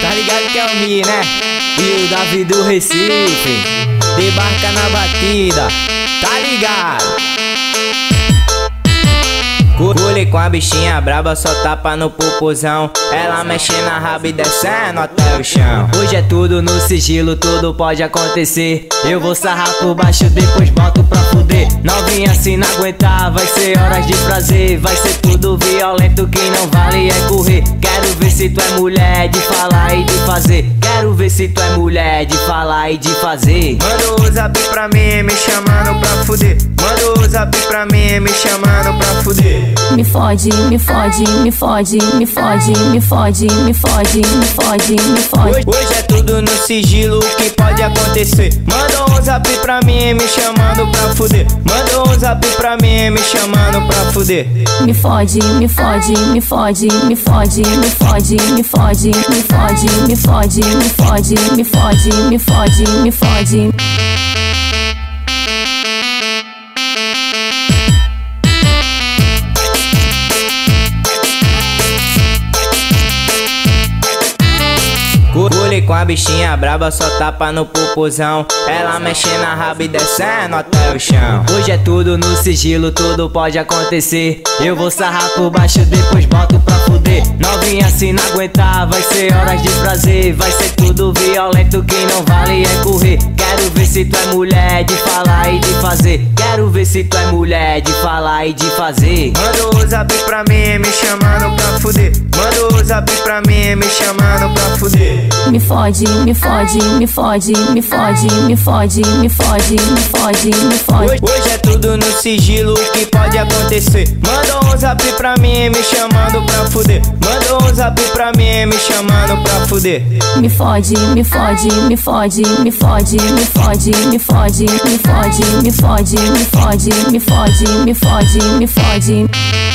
Tá ligado que é o Mi, né? E o Davi do Recife Debarca na batida Tá ligado? Com a bichinha braba, só tapa no popozão. Ela mexe na raba e descendo até o chão. Hoje é tudo no sigilo, tudo pode acontecer. Eu vou sarrar por baixo, depois boto pra fuder. Novinha se não aguentar, vai ser horas de prazer. Vai ser tudo violento, que não vale é correr. Quero ver se tu é mulher de falar e de fazer. Quero ver se tu é mulher de falar e de fazer. Manda o zap pra mim, me chamando pra fuder. Manda o zap pra mim, me chamando pra fuder. Me fode, me fode, me fode, me fode, me fode, me fode, me fode, me fode. Hoje, é tudo no sigilo, o que pode acontecer? Manda um zap pra mim, me chamando pra fuder. Manda um zap pra mim, me chamando pra fuder. Me fode, me fode, me fode, me fode, me fode, me fode, me fode, me fode, me fode, me fode, me fode, me fode. Colei com a bichinha braba, só tapa no popozão. Ela mexe na raba e descendo até o chão. Hoje é tudo no sigilo, tudo pode acontecer. Eu vou sarrar por baixo, depois boto pra fuder. Novinha se não aguentar, vai ser horas de prazer. Vai ser tudo violento, que não vale é correr. Quero ver se tu é mulher de falar e de fazer. Quero ver se tu é mulher de falar e de fazer. Manda o zap pra mim, me chamando pra fuder. Manda o zap pra mim, me chamando pra fuder. Me fode, me fode, me fode, me fode, me fode, me fode, me fode, me fode. Hoje, é tudo no sigilo, o que pode acontecer? Manda um zap pra mim, me chamando pra fuder. Manda um zap pra mim, me chamando pra fuder. Me fode, me fode, me fode, me fode, me fode, me fode, me fode, me fode, me fode, me fode, me fode, me fode.